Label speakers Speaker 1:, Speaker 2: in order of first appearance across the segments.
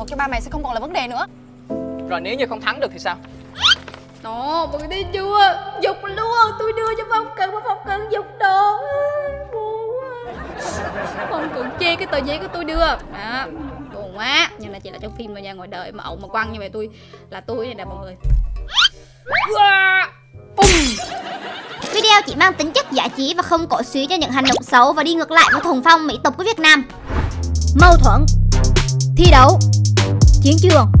Speaker 1: thuật cho ba mày sẽ không còn là vấn đề nữa.
Speaker 2: Rồi nếu như không thắng được thì sao?
Speaker 3: Đó, mọi người thấy chưa? Dục luôn, tôi đưa cho Phong Cần, mà Phong Cần dục đồ. Buồn quá. Phong Cần chê cái tờ giấy của tôi đưa. Đó, buồn quá. Nhưng mà chỉ là trong phim thôi nha, ngồi đợi mà ổng mà quăng như vậy tôi Là tôi này nè mọi người.
Speaker 4: Video chỉ mang tính chất giải trí và không cổ suý cho những hành động xấu và đi ngược lại với thuần phong mỹ tục của Việt Nam. Mâu thuẫn, thi đấu, chiến trường.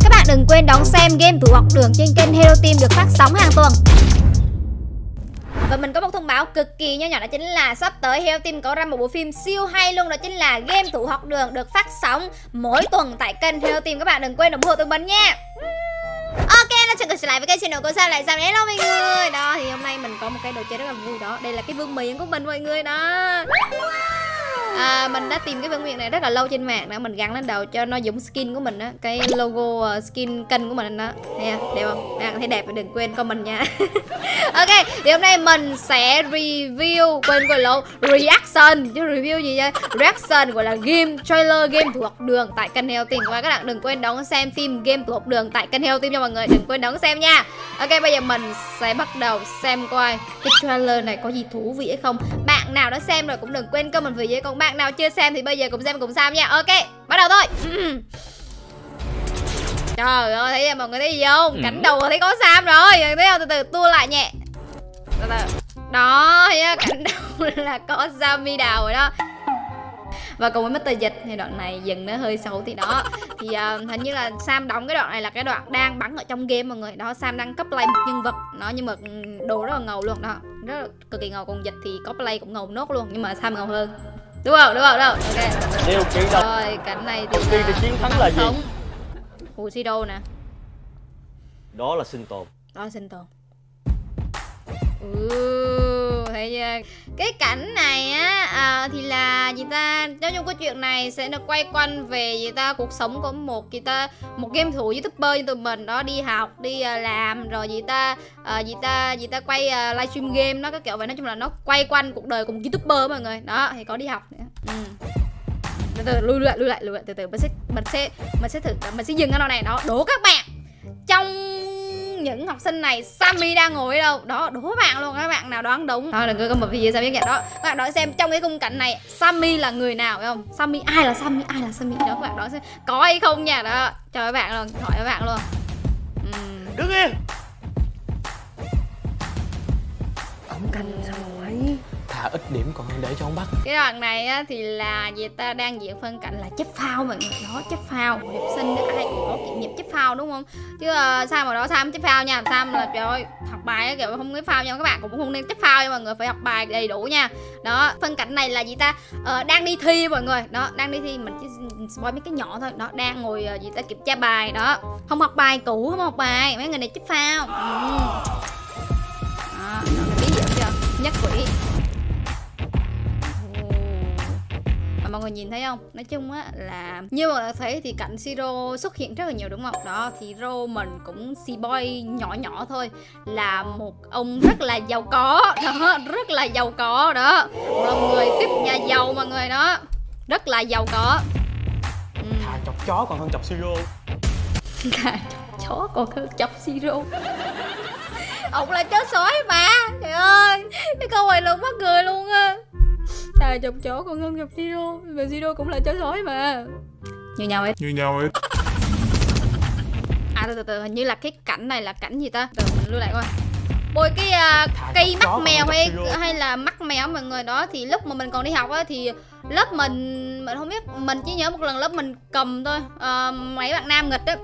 Speaker 4: Các bạn đừng quên đón xem game thủ học đường trên kênh Hero Team được phát sóng hàng tuần. Và mình có một thông báo cực kỳ nho nhỏ đó chính là sắp tới Hero Team có ra một bộ phim siêu hay luôn đó chính là game thủ học đường được phát sóng mỗi tuần tại kênh Hero Team các bạn đừng quên ủng hộ tụi mình nha. Ok, nó trở lại với cái channel của sao lại sao đấy đâu mọi người Đó, thì hôm nay mình có một cái đồ chơi rất là vui đó Đây là cái vương miện của mình mọi người đó à, Mình đã tìm cái bản miện này rất là lâu trên mạng đã Mình gắn lên đầu cho nó giống skin của mình đó Cái logo uh, skin kênh của mình đó Thấy? Đẹp không? Đang thấy đẹp đừng quên comment nha Ok, thì hôm nay mình sẽ review Quên quên lộn Reaction Chứ review gì vậy? Reaction gọi là game trailer game thuộc học đường Tại kênh Heo Team Và các bạn đừng quên đón xem phim game thuộc học đường Tại kênh Heo Team cho mọi người Đừng quên đón xem nha Ok, bây giờ mình sẽ bắt đầu xem coi Cái trailer này có gì thú vị hay không Bạn nào đã xem rồi cũng đừng quên comment với dưới bạn bạn nào chưa xem thì bây giờ cùng xem cùng xem nha. Ok, bắt đầu thôi. Trời ơi, thấy mọi người thấy gì không? Cảnh đầu thấy có Sam rồi. Thấy không? Từ từ tua lại nhẹ. Từ từ. Đó, không? cảnh đầu là có Sammy đào rồi đó. Và cùng với Mr. Dịch thì đoạn này dừng nó hơi xấu thì đó. Thì uh, hình như là Sam đóng cái đoạn này là cái đoạn đang bắn ở trong game mọi người. Đó Sam đang cấp play một nhân vật. Nó nhưng mà đồ rất là ngầu luôn. Đó rất là cực kỳ ngầu. Còn Dịch thì có play cũng ngầu nốt luôn. Nhưng mà Sam ngầu hơn đúng không? Đúng không? Đâu ok.
Speaker 5: Điều kiện đầu
Speaker 4: rồi cảnh này thì
Speaker 5: đầu tiên để chiến thắng là gì?
Speaker 4: sống Bushido nè.
Speaker 5: Đó là sinh tồn.
Speaker 4: Đó sinh tồn. Ừ, thấy chưa? Cái cảnh này á à, thì là gì ta nói chung cái chuyện này sẽ được quay quanh về gì ta cuộc sống của một gì ta một game thủ youtuber như tụi mình đó đi học đi uh, làm rồi gì ta uh, gì ta gì ta quay uh, livestream game nó cái kiểu vậy nói chung là nó quay quanh cuộc đời của một youtuber mọi người đó thì có đi học nữa ừ. từ từ lui lại lui lại lui lại từ từ mình sẽ mình sẽ mình sẽ thử mình sẽ dừng cái đoạn này đó đố các bạn trong những học sinh này Sammy đang ngồi ở đâu? Đó đố bạn luôn các bạn nào đoán đúng. Thôi đừng có một video sao biết vậy đó. Các bạn đoán xem trong cái khung cảnh này Sammy là người nào phải không? Sammy ai là Sammy? Ai là Sammy? Đó các bạn đoán xem có hay không nha. Đó cho các bạn luôn hỏi các bạn luôn. Uhm.
Speaker 5: Đứng yên.
Speaker 6: Ông canh sao vậy?
Speaker 2: Thà ít điểm còn hơn để cho ông bắt.
Speaker 4: Cái đoạn này á, thì là vậy ta đang diễn phân cảnh là chấp phao mọi người đó chấp phao. Học sinh ai cũng có kỷ niệm chấp phao đúng không? Chứ uh, sao mà đó sam chấp phao nha. Sam là trời ơi học bài á, kiểu không có phao nha các bạn cũng không nên chấp phao nha mọi người phải học bài đầy đủ nha. Đó phân cảnh này là gì ta uh, đang đi thi mọi người. Đó đang đi thi mình chỉ spoil mấy cái nhỏ thôi. Đó đang ngồi ờ, uh, gì ta kiểm tra bài đó. Không học bài cũ không học bài. Mấy người này chấp phao. Ừ. đó, đó ví dụ chưa? Nhất quỷ. Mọi người nhìn thấy không? Nói chung á là như mọi người thấy thì cảnh siro xuất hiện rất là nhiều đúng không? Đó thì rô mình cũng si boy nhỏ nhỏ thôi. Là một ông rất là giàu có. Đó rất là giàu có đó. Một người tiếp nhà giàu mọi người đó. Rất là giàu có. Ừ.
Speaker 2: Thà chọc chó còn hơn chọc siro
Speaker 4: Thà chọc chó còn hơn chọc siro ông là chó sói mà. Trời ơi. Cái câu này luôn mắc cười luôn á thà chọc chó còn hơn chọc siro mà siro cũng là chó sói mà. Như nhau ấy
Speaker 7: như nhau ấy
Speaker 4: à từ từ từ hình như là cái cảnh này là cảnh gì ta? Từ mình lưu lại coi. Bôi cái uh, cây mắt mèo hay hay là mắt mèo mọi người đó thì lúc mà mình còn đi học á thì lớp mình mình không biết mình chỉ nhớ một lần lớp mình cầm thôi. Uh, mấy bạn nam nghịch á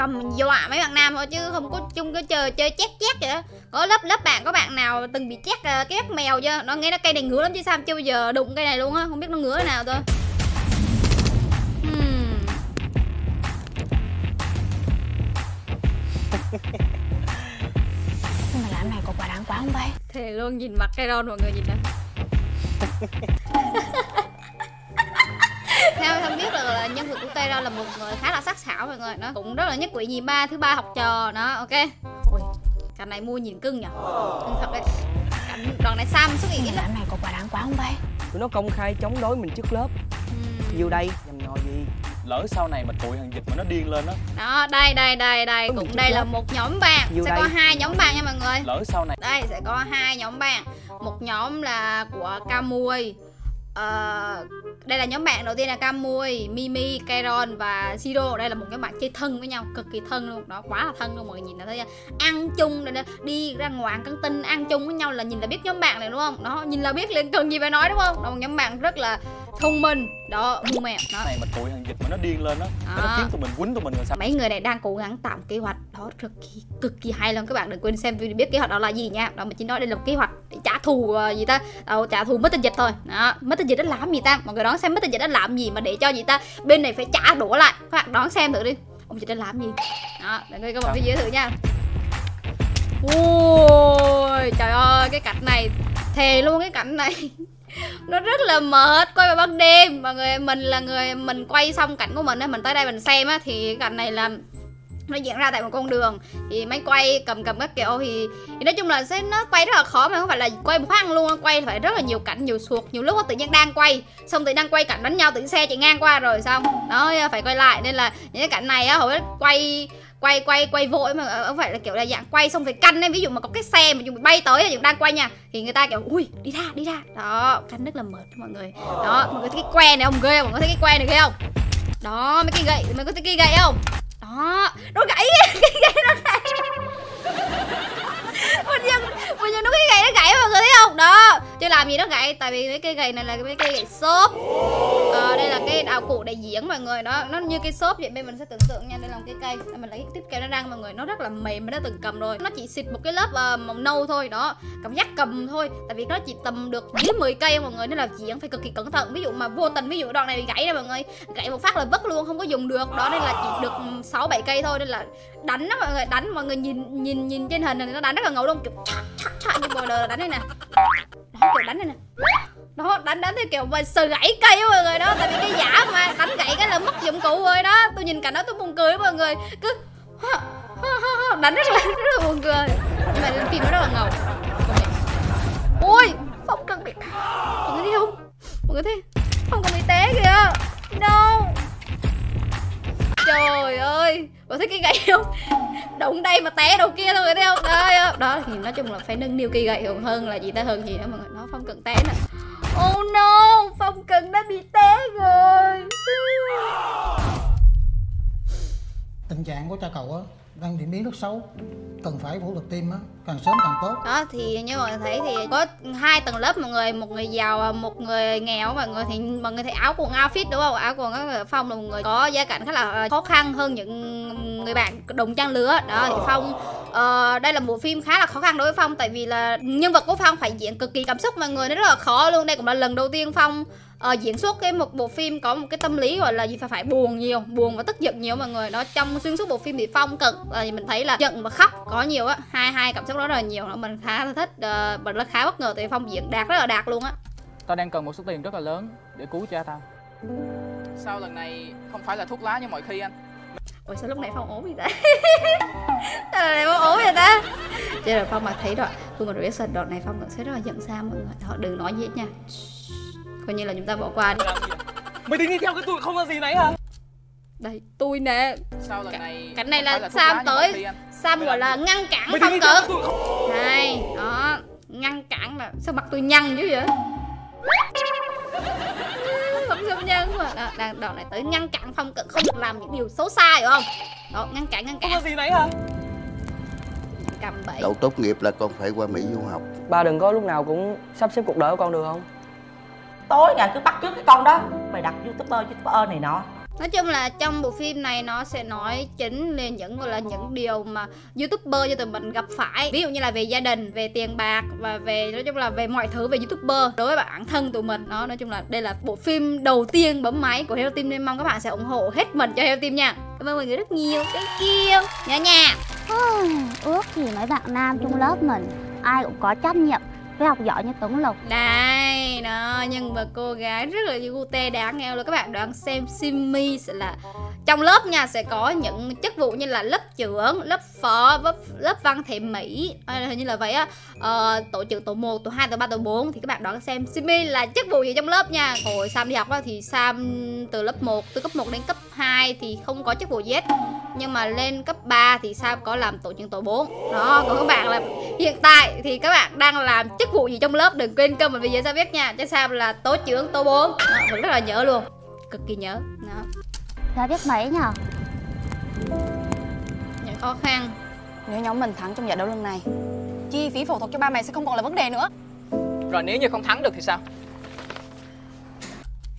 Speaker 4: cầm dọa mấy bạn nam thôi chứ không có chung cái chơi chơi chét chét vậy đó. có lớp lớp bạn có bạn nào từng bị chét uh, cái mèo chưa nó nghe nó cây này ngứa lắm chứ sao chưa bao giờ đụng cây này luôn á không biết nó ngứa thế nào thôi hmm.
Speaker 1: Nhưng mà làm này có quá đáng quá không vậy?
Speaker 4: thề luôn nhìn mặt cây ron mọi người nhìn nè theo không biết là, là nhân vật của Tây là một người khá là sắc sảo mọi người nó cũng rất là nhất quỷ nhì ba thứ ba học trò đó ok? Ui cảnh này mua nhìn cưng nhỉ? Cưng thật đấy. Cảnh đoạn này Sam xuất hiện
Speaker 1: làm này có quá đáng quá không vậy?
Speaker 6: Tụi nó công khai chống đối mình trước lớp.
Speaker 4: Ừm.
Speaker 6: Vô đây. Nhầm nhò gì?
Speaker 7: Lỡ sau này mà tụi thằng dịch mà nó điên lên á.
Speaker 4: Đó đây đây đây đây. Cũng đây là một nhóm bạn. Sẽ
Speaker 2: đây.
Speaker 4: có hai nhóm bạn nha mọi người.
Speaker 7: Lỡ sau này.
Speaker 4: Đây sẽ có hai nhóm bạn. Một nhóm là của Camui Ờ, đây là nhóm bạn đầu tiên là Camui, Mimi, Kairon và Siro Đây là một nhóm bạn chơi thân với nhau, cực kỳ thân luôn Đó, quá là thân luôn, mọi người nhìn là thấy? Ăn chung, đây đi ra ngoài căng tin, ăn chung với nhau là nhìn là biết nhóm bạn này đúng không? Đó, nhìn là biết liền cần gì phải nói đúng không? Đó, một nhóm bạn rất là thông minh. Đó, ngu mèo, đó.
Speaker 7: Này mà tụi thằng dịch mà nó điên lên á cái nó
Speaker 4: À.
Speaker 7: kiếm tụi mình quýnh tụi mình rồi sao?
Speaker 4: Mấy người này đang cố gắng tạo kế hoạch đó cực kỳ cực kỳ hay luôn các bạn đừng quên xem video biết kế hoạch đó là gì nha. Đó mình chỉ nói đây là một kế hoạch để trả thù ờ, gì ta? Ờ, trả thù mất tình dịch thôi. Đó mất tình dịch đã làm gì ta? Mọi người đoán xem mất tình dịch đã làm gì mà để cho gì ta? Bên này phải trả đũa lại. Các bạn đoán xem thử đi. Ông dịch đã làm gì? Đó để người các bạn dưới thử nha. Ôi trời ơi cái cảnh này thề luôn cái cảnh này nó rất là mệt quay vào ban đêm. Mọi người mình là người mình quay xong cảnh của mình á mình tới đây mình xem á thì cảnh này là nó diễn ra tại một con đường. Thì máy quay cầm cầm các kiểu thì, thì nói chung là sẽ nó quay rất là khó mà không phải là quay một phát luôn quay phải rất là nhiều cảnh nhiều suột nhiều lúc á tự nhiên đang quay. Xong tự nhiên đang quay cảnh đánh nhau tự nhiên xe chạy ngang qua rồi xong. Đó phải quay lại. Nên là những cái cảnh này á hồi quay quay quay quay vội mà ờ, không phải là kiểu là dạng quay xong phải canh ấy. Ví dụ mà có cái xe mà dùng bay tới chúng đang quay nha. Thì người ta kiểu, ui, đi ra đi ra. Đó canh nước là mệt mọi người. Đó, mọi người thấy cái que này không? Ghê không? Mọi người thấy cái que này ghê không? Đó, mấy cái gậy, mấy có thấy cái gậy không? Đó nó gãy cái gậy nó gãy chưa chứ làm gì nó gãy tại vì mấy cây gậy này là mấy cây gậy xốp. À, đây là cái đạo cụ để diễn mọi người. Đó nó như cây xốp vậy bên mình sẽ tưởng tượng nha. Đây là một cái cây. Mình lấy cái tiếp keo nó răng mọi người. Nó rất là mềm mình đã từng cầm rồi. Nó chỉ xịt một cái lớp uh, màu nâu thôi đó. Cảm giác cầm thôi. Tại vì nó chỉ tầm được dưới 10 cây mọi người nên là diễn phải cực kỳ cẩn thận. Ví dụ mà vô tình ví dụ đoạn này bị gãy ra mọi người. Gãy một phát là vứt luôn không có dùng được. Đó nên là chỉ được ừ, sáu bảy cây thôi. Nên là đánh đó mọi người đánh mọi người nhìn nhìn nhìn trên hình này nó đánh rất là ngầu luôn. Kiểu chặt chặt chặt như bò đờ đánh đây nè kiểu đánh này nè. Đó, đánh đánh theo kiểu mà sờ gãy cây á mọi người đó. Tại vì cái giả mà đánh gãy cái là mất dụng cụ rồi đó. Tôi nhìn cảnh đó tôi buồn cười mọi người. Cứ đánh rất là rất là buồn cười. Nhưng mà phim nó rất là ngầu. Ui không cần bị mọi người thấy không? Mọi người thấy không cần bị té kìa. No trời ơi có thấy cái gậy không? Đụng đây mà té đầu kia thôi thấy không? Đấy, đó thì nói chung là phải nâng niu cây gậy hơn là gì ta hơn gì đó mọi người. Nó phong cần té nè. Oh no phong cần đã bị té rồi.
Speaker 8: Tình trạng của cha cậu á đang diễn biến rất xấu cần phải phẫu thuật tim á càng sớm càng tốt.
Speaker 4: Đó thì như mọi người thấy thì có hai tầng lớp mọi người một người giàu một người nghèo mọi người thì mọi người thấy áo quần outfit đúng không? Áo quần phong là một người có gia cảnh khá là ờ, khó khăn hơn những người bạn đồng trang lứa. Đó thì phong uh, đây là bộ phim khá là khó khăn đối với phong tại vì là nhân vật của phong phải diễn cực kỳ cảm xúc mọi người nó rất là khó luôn. Đây cũng là lần đầu tiên phong ờ, diễn xuất cái một bộ phim có một cái tâm lý gọi là gì phải phải buồn nhiều buồn và tức giận nhiều mọi người. Đó trong xuyên suốt bộ phim thì phong cực ờ, thì mình thấy là giận và khóc có nhiều á hai hai cảm xúc đó rất là nhiều. Đó mình khá là thích uh, mình rất khá bất ngờ tại phong diễn đạt rất là đạt luôn á.
Speaker 2: Tao đang cần một số tiền rất là lớn để cứu cha tao. Sao lần này không phải là thuốc lá như mọi khi anh?
Speaker 4: Ôi sao lúc này phong ốm vậy ta? Sao lần này phong ốm vậy ta? Chứ là phong mà thấy rồi phương còn reaction đoạn này phong cũng sẽ rất là giận sao mọi người. Họ đừng nói gì hết nha coi như là chúng ta bỏ qua đi.
Speaker 2: Mày tính đi theo cái tụi không là gì nấy hả?
Speaker 4: Đây tôi nè.
Speaker 2: Sao lần này
Speaker 4: cảnh này
Speaker 2: không
Speaker 4: là
Speaker 2: thuốc
Speaker 4: Sam tới. Sam gọi là ngăn cản
Speaker 2: Mày
Speaker 4: phong cực
Speaker 2: không?
Speaker 4: Này đó ngăn cản mà sao mặt tôi nhăn dữ vậy? Không sao nhân mà đó, đoạn này tới ngăn cản phong cực không được làm những điều xấu xa hiểu không? Đó ngăn cản ngăn
Speaker 2: Không là
Speaker 4: cản.
Speaker 2: gì nấy hả?
Speaker 4: Cầm bẫy.
Speaker 9: Đậu tốt nghiệp là con phải qua Mỹ du học.
Speaker 6: Ba đừng có lúc nào cũng sắp xếp cuộc đời của con được không?
Speaker 10: Tối ngày cứ bắt trước cái con đó. Mày đặt youtuber youtuber này nọ.
Speaker 4: Nói chung là trong bộ phim này nó sẽ nói chính lên những gọi là những điều mà youtuber cho tụi mình gặp phải. Ví dụ như là về gia đình về tiền bạc và về nói chung là về mọi thứ về youtuber. Đối với bản thân tụi mình đó nói chung là đây là bộ phim đầu tiên bấm máy của Hero Team nên mong các bạn sẽ ủng hộ hết mình cho Hero Team nha. Cảm ơn mọi người rất nhiều. Thank you. Nhớ nha.
Speaker 1: Ước gì mấy bạn nam trong lớp mình Ai cũng có trách nhiệm với học giỏi như Tuấn Lộc.
Speaker 4: Đây, đó, nhân vật cô gái rất là cute đáng nghe luôn. Các bạn đoán xem Simmy sẽ là trong lớp nha sẽ có những chức vụ như là lớp trưởng lớp phó lớp, lớp văn thể mỹ à, hình như là vậy á. À, tổ trưởng tổ 1, tổ 2, tổ 3, tổ 4 thì các bạn đoán xem Simi là chức vụ gì trong lớp nha? Hồi Sam đi học á, thì Sam từ lớp 1 từ cấp 1 đến cấp 2 thì không có chức vụ gì hết nhưng mà lên cấp 3 thì Sam có làm tổ trưởng tổ 4 đó còn các bạn là hiện tại thì các bạn đang làm chức vụ gì trong lớp? Đừng quên comment video Sam biết nha chứ Sam là tổ trưởng tổ 4 đó, rất là nhớ luôn cực kỳ nhớ. Đó.
Speaker 1: Ra biết mấy nhở
Speaker 4: những khó khăn.
Speaker 11: Nếu nhóm mình thắng trong giải đấu lần này Chi phí phẫu thuật cho ba mẹ sẽ không còn là vấn đề nữa.
Speaker 2: Rồi nếu như không thắng được thì sao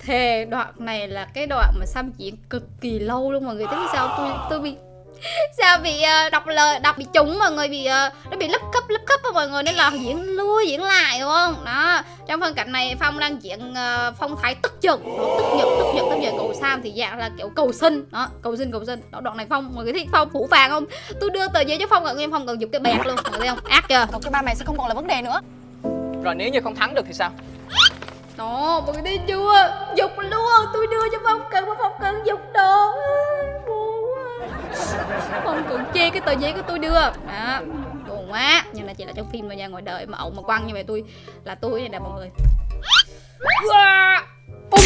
Speaker 4: Thề đoạn này là cái đoạn mà Sam diễn cực kỳ lâu luôn mọi người thấy sao? Tôi tôi bị sao bị uh, đọc lời đọc bị trúng mọi người bị uh, nó bị lấp cấp lấp cấp á mọi người nên là diễn lui diễn lại đúng không? Đó trong phân cảnh này phong đang diễn uh, phong thái tức giận đó, tức giận tức giận tức giận cầu sam thì dạng là kiểu cầu xin. Đó cầu xin cầu xin. Đó đoạn này phong mọi người thấy phong phủ vàng không? Tôi đưa tờ giấy cho phong cả em phong cần dùng cái bẹt luôn mọi người thấy không? Ác chưa?
Speaker 11: Phẫu cho ba mẹ sẽ không còn là vấn đề nữa.
Speaker 2: Rồi nếu như không thắng được thì sao
Speaker 3: Đó, mọi người thấy chưa? Dục luôn, tôi đưa cho Phong cần mà Phong cần dục đồ Buồn quá
Speaker 4: Phong cần chê cái tờ giấy của tôi đưa Đó, buồn quá Nhưng là chỉ là trong phim thôi nha, ngoài đời mà ổng mà quăng như vậy tôi Là tôi này nè mọi người. Bum.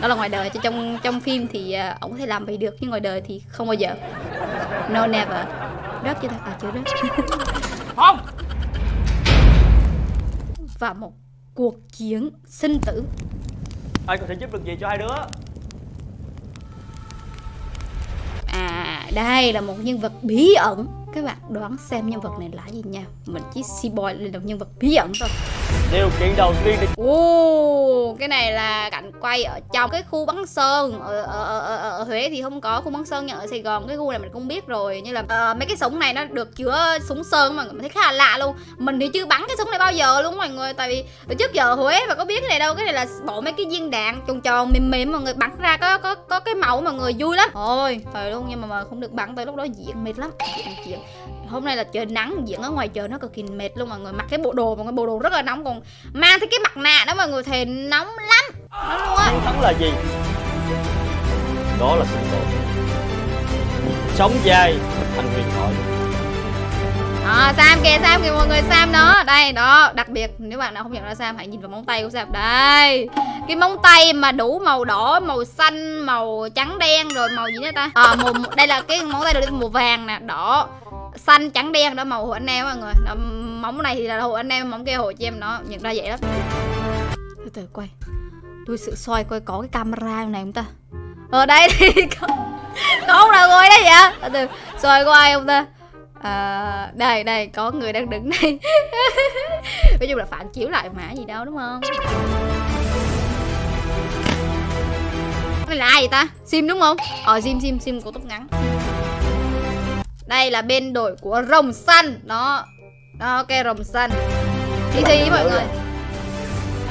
Speaker 4: Đó là ngoài đời, chứ trong trong phim thì à, ổng có thể làm vậy được Nhưng ngoài đời thì không bao giờ No never Rớt chưa ta? À chưa rớt
Speaker 2: Không
Speaker 4: Và một cuộc chiến sinh tử.
Speaker 5: Ai có thể giúp được gì cho hai đứa?
Speaker 4: À đây là một nhân vật bí ẩn. Các bạn đoán xem nhân vật này là gì nha. Mình chỉ si boy lên là một nhân vật bí ẩn thôi
Speaker 5: Điều kiện đầu tiên thì
Speaker 4: Ồ, cái này là cảnh quay ở trong cái khu bắn sơn. Ở, ở, ở, ở, ở Huế thì không có khu bắn sơn nhưng ở Sài Gòn cái khu này mình cũng biết rồi. Như là uh, mấy cái súng này nó được chứa súng sơn mà mình thấy khá là lạ luôn. Mình thì chưa bắn cái súng này bao giờ luôn mọi người tại vì từ trước giờ ở Huế mà có biết cái này đâu. Cái này là bộ mấy cái viên đạn tròn tròn mềm mềm mọi người bắn ra có có có cái mẫu mọi người vui lắm. Ôi trời luôn nhưng mà, mà không được bắn tới lúc đó diện mệt lắm. Hôm nay là trời nắng diễn ở ngoài trời nó cực kỳ mệt luôn mọi người. Mặc cái bộ đồ mọi người bộ đồ rất là nóng còn mang theo cái mặt nạ đó mọi người thì nóng lắm. Nó luôn á.
Speaker 5: Chiến thắng là gì? Đó là sinh tồn Sống dai thành huyền thoại.
Speaker 4: À, Sam kìa Sam kìa mọi người Sam đó. Đây đó. Đặc biệt nếu bạn nào không nhận ra Sam hãy nhìn vào móng tay của Sam. Đây. Cái móng tay mà đủ màu đỏ màu xanh màu trắng đen rồi màu gì nữa ta? À, màu đây là cái móng tay được màu vàng nè. Đỏ xanh trắng đen đó màu hồ anh em mọi người. Đó, móng này thì là hồ anh em móng kia hồ chị em nó nhận ra vậy lắm. Từ từ quay. Tôi sự soi coi có cái camera này không ta? Ở đây thì có có ông nào ngồi đấy vậy? Từ từ soi có ai không ta? À, đây đây có người đang đứng đây. Nói chung là phản chiếu lại mã gì đâu đúng không? Này là ai vậy ta? Sim đúng không? Ờ sim sim sim có tóc ngắn đây là bên đội của rồng xanh đó. Đó ok rồng xanh đi thi với mọi người.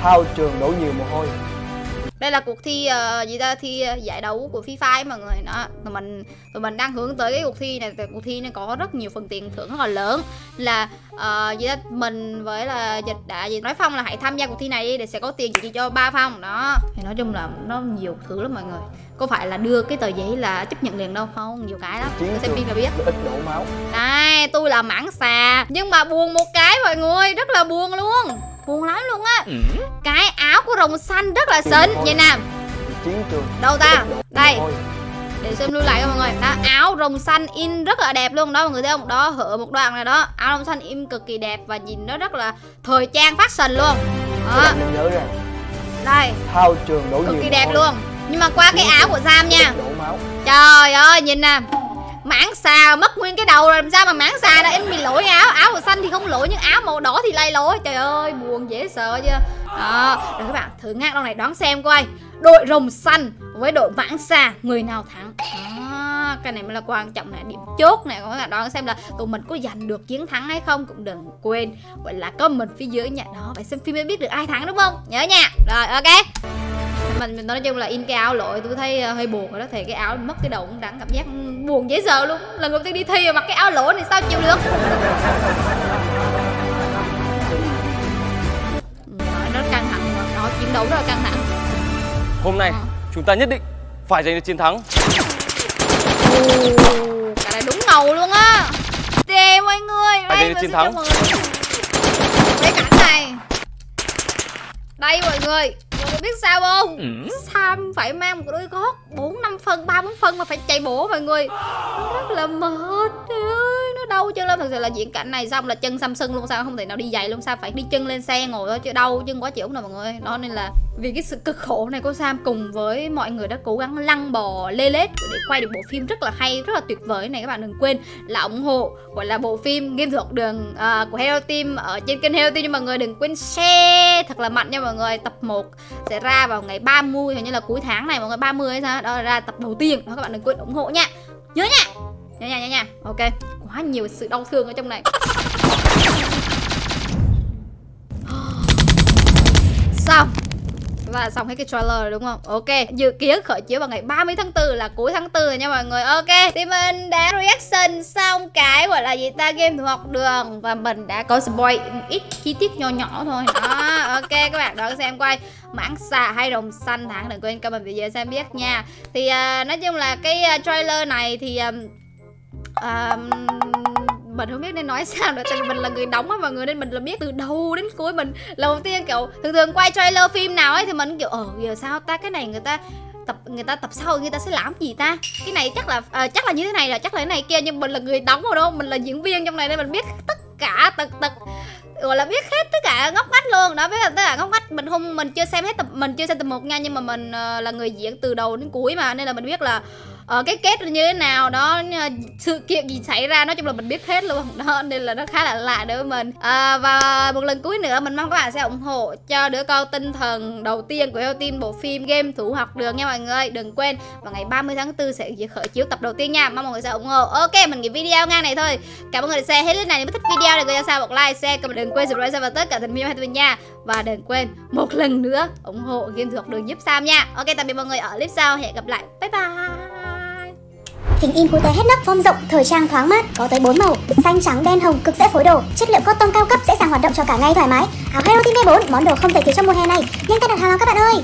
Speaker 6: Thao trường đổ nhiều mồ hôi.
Speaker 4: Đây là cuộc thi uh, gì ta? Thi uh, giải đấu của FIFA ấy mọi người. Đó. Tụi mình tụi mình đang hướng tới cái cuộc thi này. Tại cuộc thi này có rất nhiều phần tiền thưởng rất là lớn. Là uh, gì ta? Mình với là dịch đã gì nói phong là hãy tham gia cuộc thi này đi để sẽ có tiền chỉ cho ba phong. Đó. Thì nói chung là nó nhiều thứ lắm mọi người có phải là đưa cái tờ giấy là chấp nhận liền đâu? Không nhiều cái lắm. Tôi xem phim là biết.
Speaker 6: Ít đổ máu.
Speaker 4: Đây tôi là mãng xà nhưng mà buồn một cái mọi người rất là buồn luôn. Buồn lắm luôn á. Cái áo của rồng xanh rất là xinh. Vậy nè
Speaker 6: Chiến trường.
Speaker 4: Đâu ta? Đây. Để xem lưu lại cho mọi người. Đó áo rồng xanh in rất là đẹp luôn. Đó mọi người thấy không? Đó hở một đoạn này đó. Áo rồng xanh in cực kỳ đẹp và nhìn nó rất là thời trang fashion luôn.
Speaker 6: Các
Speaker 4: đó.
Speaker 6: nhớ rằng
Speaker 4: đây.
Speaker 6: Thao trường đổ nhiều
Speaker 4: cực kỳ đẹp luôn nhưng mà qua cái áo của Sam nha. Trời ơi nhìn nè. Mảng xà mất nguyên cái đầu rồi làm sao mà mảng xà đã em bị lỗi áo? Áo màu xanh thì không lỗi nhưng áo màu đỏ thì lay lỗi. Trời ơi buồn dễ sợ chưa? Đó Rồi các bạn thử ngang đoạn này đoán xem coi. Đội rồng xanh với đội mảng xà Người nào thắng? À, Cái này mới là quan trọng này Điểm chốt này Các bạn đoán xem là tụi mình có giành được chiến thắng hay không Cũng đừng quên Gọi là comment phía dưới nha Đó Phải xem phim mới biết được ai thắng đúng không? Nhớ nha. Rồi ok mình nói chung là in cái áo lội tôi thấy ờ, hơi buồn rồi đó thì cái áo mất cái đầu cũng đắng cảm giác buồn dễ sợ luôn. Lần đầu tiên đi thi mà mặc cái áo lỗ này sao chịu được? Nó căng thẳng nó chiến đấu rất là căng thẳng.
Speaker 7: Hôm nay chúng ta nhất định phải giành được chiến thắng.
Speaker 4: Cái này đúng ngầu luôn á. Đè mọi người Đây
Speaker 5: đi
Speaker 4: mình
Speaker 5: chiến thắng?
Speaker 4: Cái cảnh này. Đây Mọi người biết sao không? Sam phải mang một đôi gót 4 5 phân 3 4 phân mà phải chạy bộ mọi người. Nó rất là mệt. Ơi nó đau chân lắm. Thật sự là diễn cảnh này xong là chân Sam sưng luôn Sao không thể nào đi giày luôn. Sao phải đi chân lên xe ngồi thôi chứ đau chân quá chịu nè mọi người. Đó nên là vì cái sự cực khổ này của Sam cùng với mọi người đã cố gắng lăn bò lê lết để quay được bộ phim rất là hay rất là tuyệt vời này các bạn đừng quên. Là ủng hộ gọi là bộ phim game thuật đường à, của Hero Team ở trên kênh Hero Team cho mọi người. Đừng quên share thật là mạnh nha mọi người. Tập 1 sẽ ra vào ngày 30 hình như là cuối tháng này, vào ngày 30 hay sao đó. Là ra tập đầu tiên. Đó, các bạn đừng quên ủng hộ nha. Nhớ nha. Nha nha nha nha. Ok. Quá nhiều sự đau thương ở trong này. Xong và xong hết cái trailer rồi đúng không? Ok, dự kiến khởi chiếu vào ngày 30 tháng 4 là cuối tháng 4 rồi nha mọi người. Ok, thì mình đã reaction xong cái gọi là gì ta game thủ học đường và mình đã có spoil ít chi tiết nhỏ nhỏ thôi. Đó, ok các bạn đón xem quay mãng xà hay đồng xanh thẳng đừng quên comment video xem biết nha. Thì uh, nói chung là cái uh, trailer này thì um, um, mình không biết nên nói sao nữa tại vì mình là người đóng á mọi người nên mình là biết từ đầu đến cuối mình. Lần đầu tiên kiểu thường thường quay trailer phim nào ấy thì mình kiểu ờ giờ sao ta? Cái này người ta tập người ta tập sau người ta sẽ làm gì ta? Cái này chắc là uh, chắc là như thế này là chắc là thế này kia. Nhưng mình là người đóng rồi đâu mình là diễn viên trong này nên mình biết tất cả tật tật gọi là biết hết tất cả ngóc ngách luôn. Đó biết là tất cả ngóc ngách mình không mình chưa xem hết tập mình chưa xem tập một nha nhưng mà mình uh, là người diễn từ đầu đến cuối mà nên là mình biết là ở cái kết như thế nào đó sự kiện gì xảy ra nói chung là mình biết hết luôn đó nên là nó khá là lạ đối với mình. À, và một lần cuối nữa mình mong các bạn sẽ ủng hộ cho đứa con tinh thần đầu tiên của Heo Team bộ phim game thủ học đường nha mọi người đừng quên vào ngày 30 tháng 4 sẽ khởi chiếu tập đầu tiên nha mong mọi người sẽ ủng hộ. Ok mình nghỉ video ngang này thôi. Cảm ơn mọi người đã xem hết clip này nếu thích video thì cho sao một like share comment đừng quên subscribe và tất cả thành viên hai mình nha. Và đừng quên một lần nữa ủng hộ game thủ học đường giúp Sam nha. Ok tạm biệt mọi người ở clip sau hẹn gặp lại. Bye bye.
Speaker 12: Kính in cute hết nấc, form rộng, thời trang thoáng mát, có tới 4 màu, xanh trắng đen hồng, cực dễ phối đồ, chất liệu cotton cao cấp dễ dàng hoạt động cho cả ngày thoải mái. Áo Hero Team 4 món đồ không thể thiếu trong mùa hè này. Nhanh tay đặt hàng nào các bạn ơi.